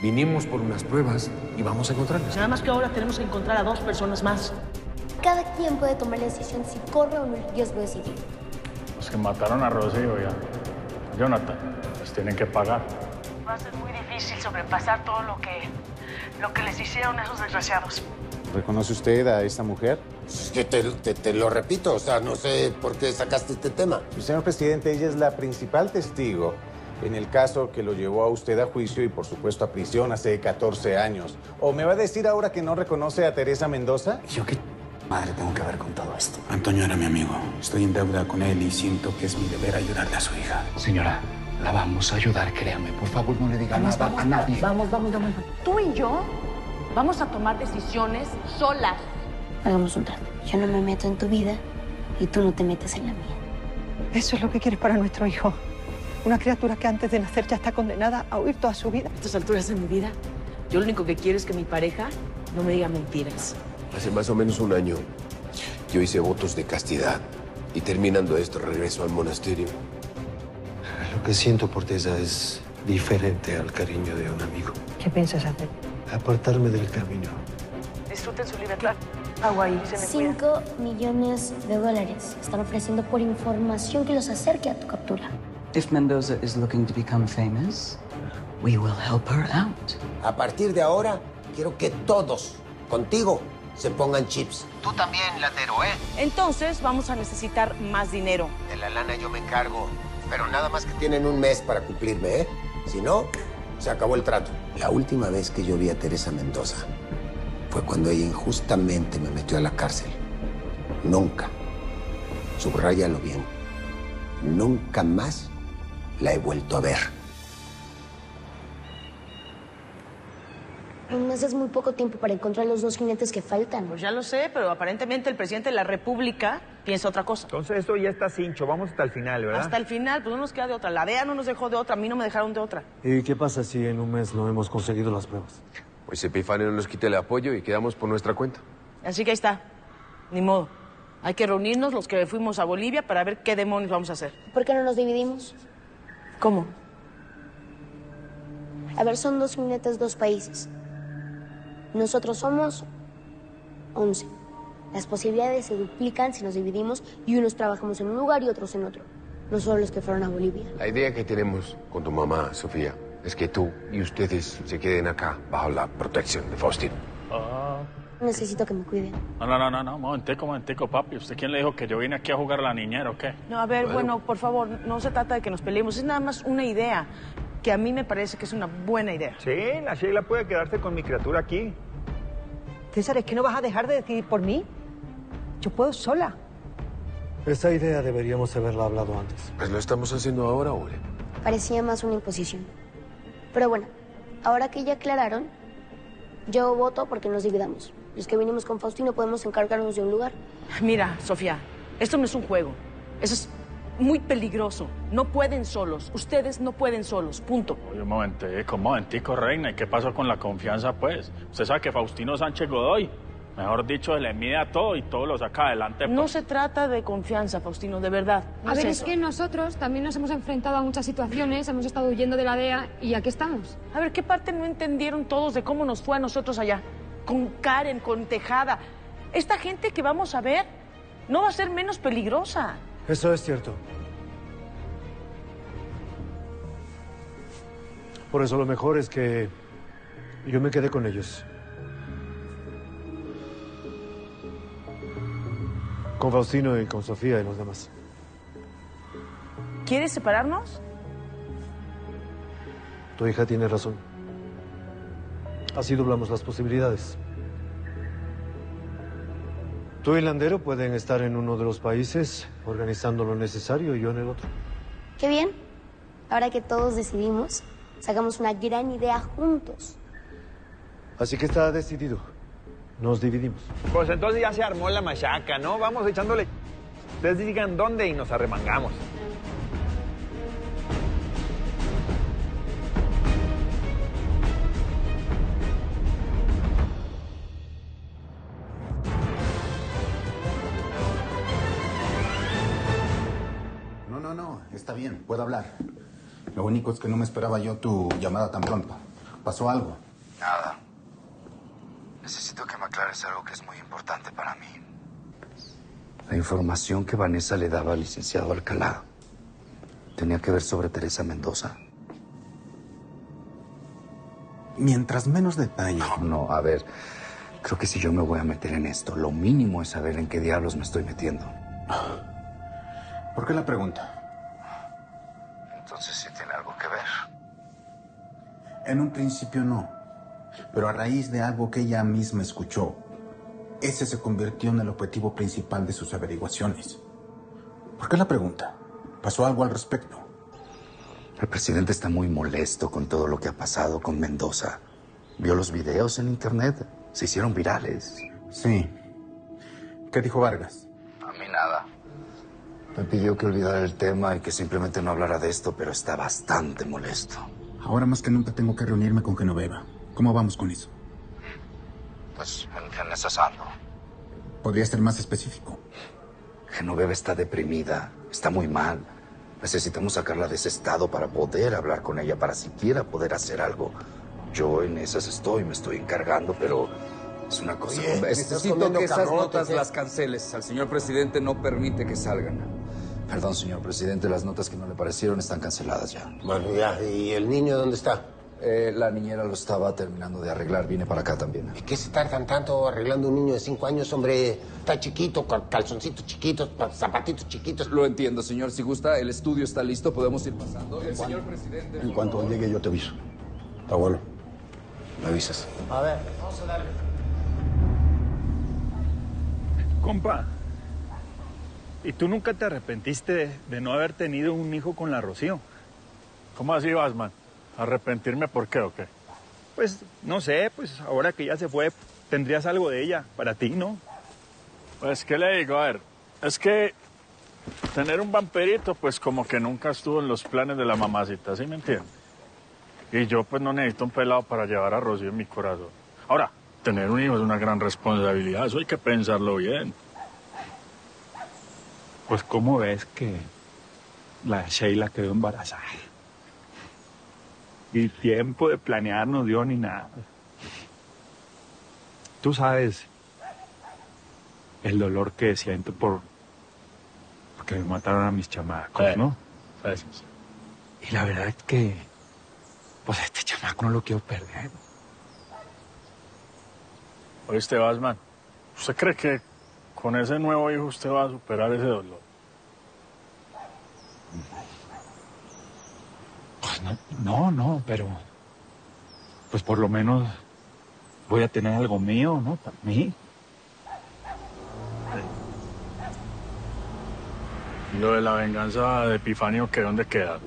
Vinimos por unas pruebas y vamos a encontrarlas. Nada más que ahora tenemos que encontrar a dos personas más. Cada quien puede tomar la decisión si corre o no el riesgo de seguir. Los que mataron a Rocío y a Jonathan, pues tienen que pagar. Va a ser muy difícil sobrepasar todo lo que, lo que les hicieron a esos desgraciados. ¿Reconoce usted a esta mujer? Es que te, te- te lo repito, o sea, no sé por qué sacaste este tema. Señor presidente, ella es la principal testigo en el caso que lo llevó a usted a juicio y por supuesto a prisión hace 14 años. ¿O me va a decir ahora que no reconoce a Teresa Mendoza? ¿Yo qué madre tengo que ver con todo esto? Antonio era mi amigo. Estoy en deuda con él y siento que es mi deber ayudarle a su hija. Señora, la vamos a ayudar, créame. Por favor, no le diga nada a nadie. Vamos, vamos, vamos. Tú y yo vamos a tomar decisiones solas. Hagamos un trato. Yo no me meto en tu vida y tú no te metes en la mía. Eso es lo que quieres para nuestro hijo. Una criatura que antes de nacer ya está condenada a huir toda su vida. A estas alturas de mi vida, yo lo único que quiero es que mi pareja no me diga mentiras. Hace más o menos un año yo hice votos de castidad y terminando esto regreso al monasterio. Lo que siento por Tessa es diferente al cariño de un amigo. ¿Qué piensas hacer? Apartarme del camino. Disfruten su libertad. Agua ahí, se me cuida. Cinco millones de dólares están ofreciendo por información que los acerque a tu captura. If Mendoza is looking to become famous, we will help her out. A partir de ahora, quiero que todos, contigo, se pongan chips. Tú también, latero, ¿eh? Entonces vamos a necesitar más dinero. De la lana yo me encargo. Pero nada más que tienen un mes para cumplirme, ¿eh? Si no, se acabó el trato. La última vez que yo vi a Teresa Mendoza fue cuando ella injustamente me metió a la cárcel. Nunca, subráyalo bien, nunca más la he vuelto a ver. Un mes es muy poco tiempo para encontrar los dos jinetes que faltan. Pues ya lo sé, pero aparentemente el presidente de la República piensa otra cosa. Entonces esto ya está cincho, vamos hasta el final, ¿verdad? Hasta el final, pues no nos queda de otra. La DEA no nos dejó de otra, a mí no me dejaron de otra. ¿Y qué pasa si en un mes no hemos conseguido las pruebas? Pues Epifanio nos quita el apoyo y quedamos por nuestra cuenta. Así que ahí está. Ni modo. Hay que reunirnos los que fuimos a Bolivia para ver qué demonios vamos a hacer. ¿Por qué no nos dividimos? ¿Cómo? A ver, son dos jinetes, dos países. Nosotros somos 11. Las posibilidades se duplican si nos dividimos y unos trabajamos en un lugar y otros en otro. No solo los que fueron a Bolivia. La idea que tenemos con tu mamá, Sofía, es que tú y ustedes se queden acá bajo la protección de Faustino. Ah. Necesito que me cuiden. No, no, no, no, no, momentico, momentico, papi. ¿Usted quién le dijo que yo vine aquí a jugar a la niñera o qué? No, a ver, bueno, por favor, no se trata de que nos peleemos. Es nada más una idea que a mí me parece que es una buena idea. Sí, la Sheila puede quedarse con mi criatura aquí. César, ¿es que no vas a dejar de decidir por mí? Yo puedo sola. Esa idea deberíamos haberla hablado antes. Pues lo estamos haciendo ahora, Ole. Parecía más una imposición. Pero bueno, ahora que ya aclararon, yo voto porque nos dividamos. Los que vinimos con Faustino podemos encargarnos de un lugar. Mira, Sofía, esto no es un juego. Eso es muy peligroso. No pueden solos. Ustedes no pueden solos. Punto. Oye, un momentico, un momentico, reina. ¿Y qué pasó con la confianza, pues? Usted sabe que Faustino Sánchez Godoy, mejor dicho, le mide a todo y todo lo saca adelante. No pues. se trata de confianza, Faustino, de verdad. No A es ver, es eso. que nosotros también nos hemos enfrentado a muchas situaciones, hemos estado huyendo de la DEA y aquí estamos. A ver, ¿qué parte no entendieron todos de cómo nos fue a nosotros allá? Con Karen, con Tejada. Esta gente que vamos a ver no va a ser menos peligrosa. Eso es cierto. Por eso lo mejor es que yo me quedé con ellos. Con Faustino y con Sofía y los demás. ¿Quieres separarnos? Tu hija tiene razón. Así doblamos las posibilidades. Tú y Landero pueden estar en uno de los países organizando lo necesario y yo en el otro. Qué bien. Ahora que todos decidimos, sacamos una gran idea juntos. Así que está decidido. Nos dividimos. Pues entonces ya se armó la machaca, ¿no? Vamos echándole. Ustedes digan dónde y nos arremangamos. Puedo hablar. Lo único es que no me esperaba yo tu llamada tan pronto. ¿Pasó algo? Nada. Necesito que me aclares algo que es muy importante para mí. La información que Vanessa le daba al licenciado Alcalá tenía que ver sobre Teresa Mendoza. Mientras menos detalle. No, no, a ver. Creo que si yo me voy a meter en esto, lo mínimo es saber en qué diablos me estoy metiendo. ¿Por qué la pregunta? Entonces sí tiene algo que ver. En un principio no. Pero a raíz de algo que ella misma escuchó, ese se convirtió en el objetivo principal de sus averiguaciones. ¿Por qué la pregunta? ¿Pasó algo al respecto? El presidente está muy molesto con todo lo que ha pasado con Mendoza. ¿Vio los videos en internet? Se hicieron virales. Sí. ¿Qué dijo Vargas? Me pidió que olvidara el tema y que simplemente no hablara de esto, pero está bastante molesto. Ahora más que nunca tengo que reunirme con Genoveva. ¿Cómo vamos con eso? Pues en esas ando. ¿Podría ser más específico? Genoveva está deprimida, está muy mal. Necesitamos sacarla de ese estado para poder hablar con ella, para siquiera poder hacer algo. Yo en esas estoy, me estoy encargando, pero es una cosa... Oye, ¿me estás Necesito que esas notas qué? las canceles. Al señor presidente no permite que salgan. Perdón, señor presidente, las notas que no le parecieron están canceladas ya. Bueno, ya. ¿Y el niño dónde está? Eh, la niñera lo estaba terminando de arreglar, viene para acá también. ¿Y qué se tardan tanto arreglando un niño de cinco años, hombre? Está chiquito, con calzoncitos chiquitos, pa- zapatitos chiquitos. Lo entiendo, señor. Si gusta, el estudio está listo. Podemos ir pasando. El señor presidente... En cuanto llegue yo te aviso. Está bueno. Me avisas. A ver, vamos a darle. Compa, ¿y tú nunca te arrepentiste de, de no haber tenido un hijo con la Rocío? ¿Cómo así vas, man? ¿Arrepentirme por qué o qué? Pues, no sé, pues ahora que ya se fue, tendrías algo de ella para ti, ¿no? Pues, ¿qué le digo? A ver, es que tener un vampirito, pues como que nunca estuvo en los planes de la mamacita, ¿sí me entiendes? Y yo, pues, no necesito un pelado para llevar a Rocío en mi corazón. Ahora, tener un hijo es una gran responsabilidad, eso hay que pensarlo bien. Pues, ¿cómo ves que la Sheila quedó embarazada? Y tiempo de planear no dio ni nada. Tú sabes el dolor que siento por porque me mataron a mis chamacos, Sí. ¿no? Y la verdad es que pues este chamaco no lo quiero perder. Oíste, Basman, ¿usted cree que con ese nuevo hijo usted va a superar ese dolor? Pues no, no, no, pero pues por lo menos voy a tener algo mío, ¿no? Para mí. ¿Y lo de la venganza de Epifanio, que dónde queda?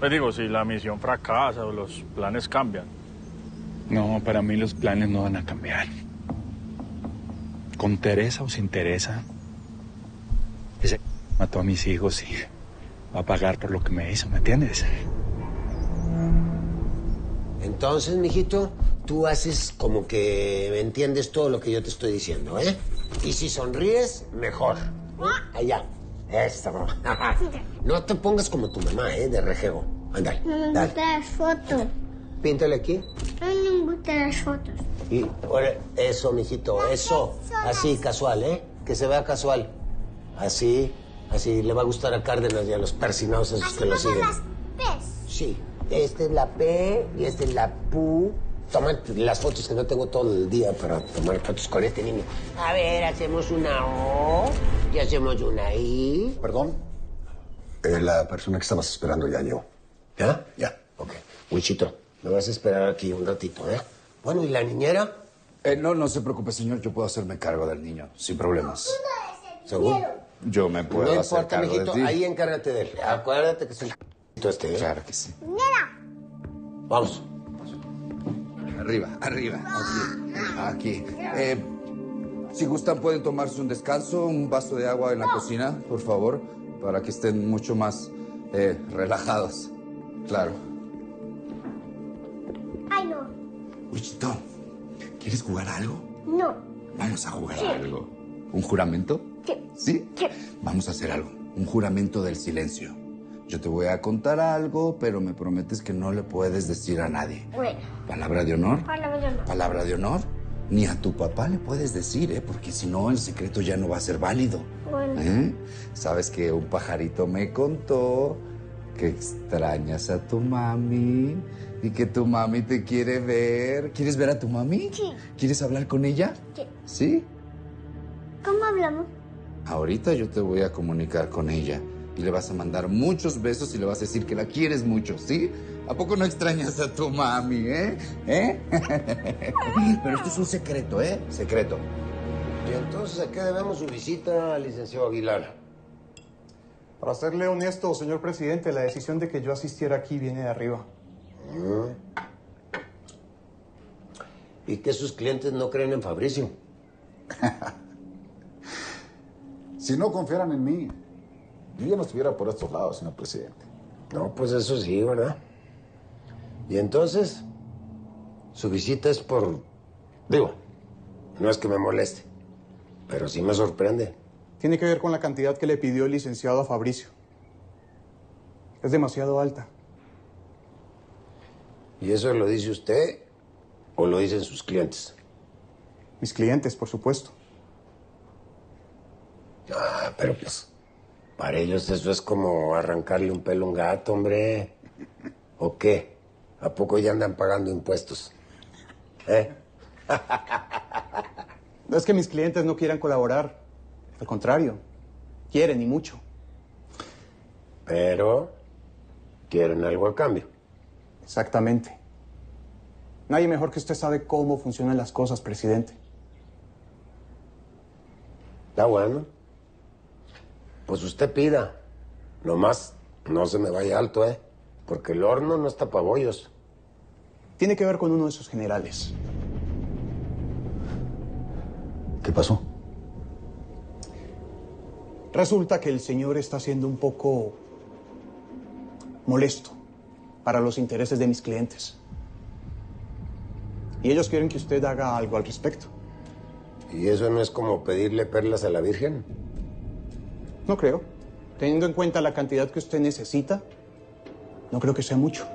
Pues digo, si la misión fracasa o los planes cambian. No, para mí los planes no van a cambiar. Con Teresa o sin Teresa, ese mató a mis hijos y va a pagar por lo que me hizo, ¿me entiendes? Entonces, mijito, tú haces como que entiendes todo lo que yo te estoy diciendo, ¿eh? Y si sonríes, mejor. Allá. Broma. No te pongas como tu mamá, ¿eh? De rejego. Ándale, No me gustan las fotos. Píntale aquí. No me gustan las fotos. Y eso, mijito, eso. Así, casual, ¿eh? Que se vea casual. Así, así. Le va a gustar a Cárdenas y a los persinados esos que lo siguen. Sí. Esta es la P y esta es la PU. Toma las fotos que no tengo todo el día para tomar fotos con este niño. A ver, hacemos una O y hacemos una I. Perdón. Eh, la persona que estabas esperando ya llegó. ¿Ya? Ya. Ok. Wichito, me vas a esperar aquí un ratito, ¿eh? Bueno, ¿y la niñera? Eh, no, no se preocupe, señor. Yo puedo hacerme cargo del niño, sin problemas. ¿Seguro? Yo me puedo no hacer importa, cargo mijito. de ti. Ahí encárgate de él. Acuérdate que es el este, ¿eh? Claro que sí. Vamos. Arriba, arriba. Aquí. Aquí. Eh, si gustan, pueden tomarse un descanso, un vaso de agua en la cocina, por favor, para que estén mucho más eh, relajados. Claro. Wichito, ¿quieres jugar a algo? No. Vamos a jugar a algo. ¿Un juramento? Sí. ¿Sí? Vamos a hacer algo. Un juramento del silencio. Yo te voy a contar algo, pero me prometes que no le puedes decir a nadie. Bueno, ¿Palabra de honor? palabra de honor. ¿Palabra de honor? Ni a tu papá le puedes decir, ¿eh? Porque si no, el secreto ya no va a ser válido. Bueno. ¿Eh? Sabes que un pajarito me contó que extrañas a tu mami y que tu mami te quiere ver. ¿Quieres ver a tu mami? Sí. ¿Quieres hablar con ella? Sí. ¿Sí? ¿Cómo hablamos? Ahorita yo te voy a comunicar con ella y le vas a mandar muchos besos y le vas a decir que la quieres mucho, ¿sí? ¿A poco no extrañas a tu mami, eh? ¿Eh? Pero esto es un secreto, ¿eh? Secreto. ¿Y entonces a qué debemos su visita, licenciado Aguilar? Para serle honesto, señor presidente, la decisión de que yo asistiera aquí viene de arriba. ¿Y que sus clientes no creen en Fabricio? Si no confiaran en mí, yo ya no estuviera por estos lados, señor presidente. No, pues eso sí, ¿verdad? Y entonces, su visita es por... Digo, no es que me moleste, pero sí me sorprende. Tiene que ver con la cantidad que le pidió el licenciado a Fabricio. Es demasiado alta. ¿Y eso lo dice usted o lo dicen sus clientes? Mis clientes, por supuesto. Ah, pero pues, para ellos eso es como arrancarle un pelo a un gato, hombre. ¿O qué? ¿A poco ya andan pagando impuestos? ¿Eh? No es que mis clientes no quieran colaborar. Al contrario, quieren y mucho. Pero quieren algo a cambio. Exactamente. Nadie mejor que usted sabe cómo funcionan las cosas, presidente. Está bueno. Pues usted pida. Nomás no se me vaya alto, ¿eh? Porque el horno no está para bollos. Tiene que ver con uno de sus generales. ¿Qué pasó? Resulta que el señor está siendo un poco molesto para los intereses de mis clientes. Y ellos quieren que usted haga algo al respecto. ¿Y eso no es como pedirle perlas a la Virgen? No creo. Teniendo en cuenta la cantidad que usted necesita, no creo que sea mucho.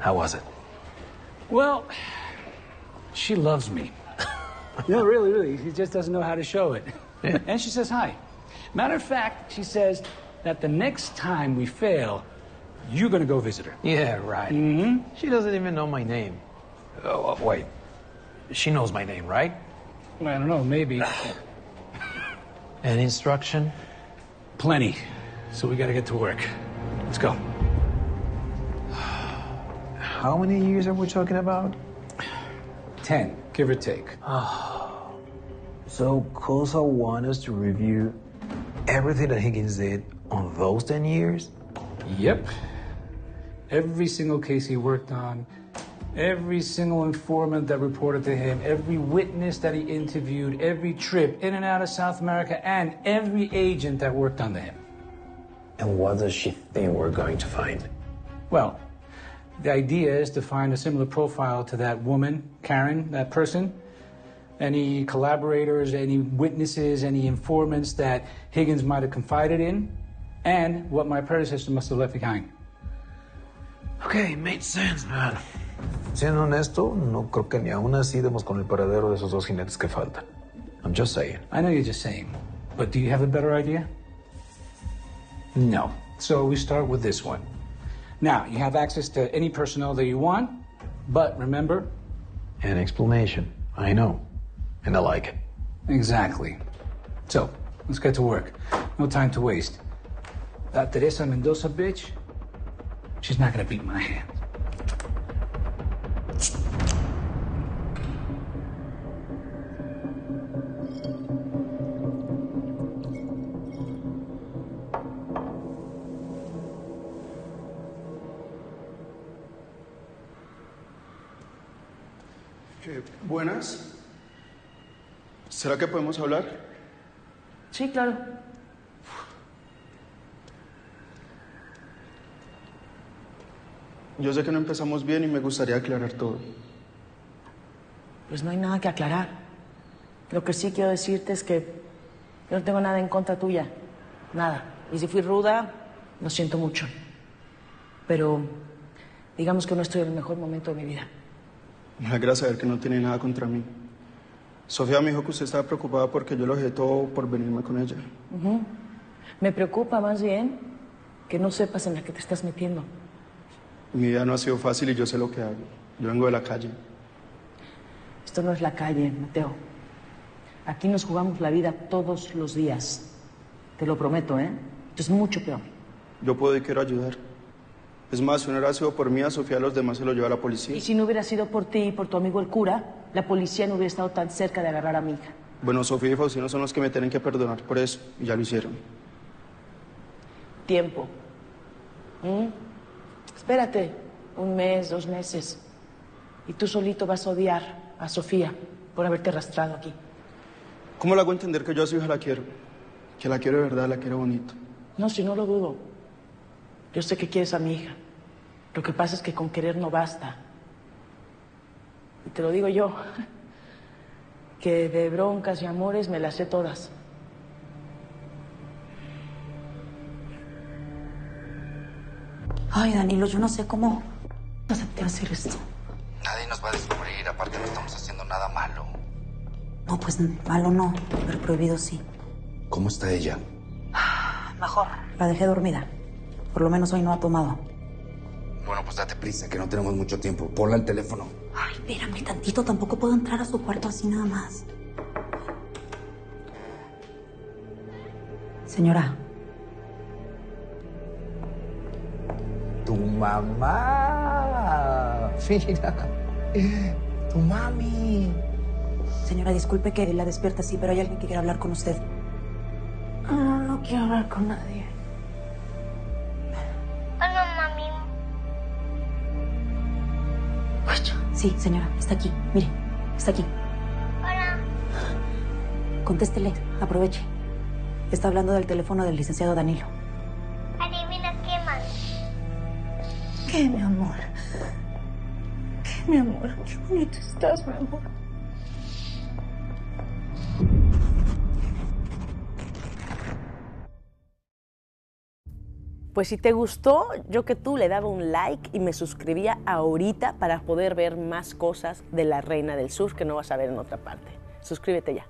How was it? Well, she loves me. no, really, really. She just doesn't know how to show it. And she says hi. Matter of fact, she says that the next time we fail, you're going to go visit her. Yeah, right. Mm-hmm. She doesn't even know my name. Oh, uh, wait. She knows my name, right? I don't know, maybe. An instruction? Plenty. So we got to get to work. Let's go. How many years are we talking about? Ten, give or take. Oh. So Cosa want us to review everything that Higgins did on those 10 years? Yep. Every single case he worked on, every single informant that reported to him, every witness that he interviewed, every trip in and out of South America, and every agent that worked under him. And what does she think we're going to find? Well, the idea is to find a similar profile to that woman, Karen, that person. Any collaborators, any witnesses, any informants that Higgins might have confided in, and what my predecessor must have left behind. Okay, made sense, man. Siendo honesto, no creo que ni aún así demos con el paradero de esos dos jinetes que faltan. I'm just saying. I know you're just saying, but do you have a better idea? No. So we start with this one. Now, you have access to any personnel that you want, but remember, An explanation. I know. And I like it. Exactly. So, let's get to work. No time to waste. That Teresa Mendoza bitch, she's not gonna beat my hand. Buenas. ¿Será que podemos hablar? Sí, claro. Yo sé que no empezamos bien y me gustaría aclarar todo. Pues no hay nada que aclarar. Lo que sí quiero decirte es que yo no tengo nada en contra tuya. Nada. Y si fui ruda, lo siento mucho. Pero digamos que no estoy en el mejor momento de mi vida. Me alegra saber que no tiene nada contra mí. Sofía me dijo que usted estaba preocupada porque yo lo dejé todo por venirme con ella. Ujú. Me preocupa más bien que no sepas en la que te estás metiendo. Mi vida no ha sido fácil y yo sé lo que hago. Yo vengo de la calle. Esto no es la calle, Mateo. Aquí nos jugamos la vida todos los días. Te lo prometo, ¿eh? Esto es mucho peor. Yo puedo y quiero ayudar. Es más, si no hubiera sido por mí, a Sofía los demás se lo lleva a la policía. Y si no hubiera sido por ti y por tu amigo el cura, la policía no hubiera estado tan cerca de agarrar a mi hija. Bueno, Sofía y Faustino son los que me tienen que perdonar por eso, y ya lo hicieron. Tiempo. ¿Mm? Espérate un mes, dos meses. Y tú solito vas a odiar a Sofía por haberte arrastrado aquí. ¿Cómo le hago entender que yo a su hija la quiero? Que la quiero de verdad, la quiero bonito. No, si no lo dudo. Yo sé que quieres a mi hija. Lo que pasa es que con querer no basta. Y te lo digo yo, que de broncas y amores me las sé todas. Ay, Danilo, yo no sé cómo acepté hacer esto. Nadie nos va a descubrir, aparte no estamos haciendo nada malo. No, pues malo no, pero prohibido sí. ¿Cómo está ella? Mejor. La dejé dormida. Por lo menos hoy no ha tomado. Bueno, pues date prisa, que no tenemos mucho tiempo. Ponla al teléfono. Ay, espérame tantito, tampoco puedo entrar a su cuarto así nada más. Señora, Tu mamá. Mira. Tu mami. señora, disculpe que la despierta así, pero hay alguien que quiere hablar con usted. No, no quiero hablar con nadie. Sí, señora, está aquí. Mire, está aquí. Hola. Contéstele, aproveche. Está hablando del teléfono del licenciado Danilo. Adivina qué más. ¿Qué, mi amor? ¿Qué, mi amor? Qué bonito estás, mi amor. Pues si te gustó, yo que tú le daba un like y me suscribía ahorita para poder ver más cosas de la Reina del Sur que no vas a ver en otra parte. Suscríbete ya.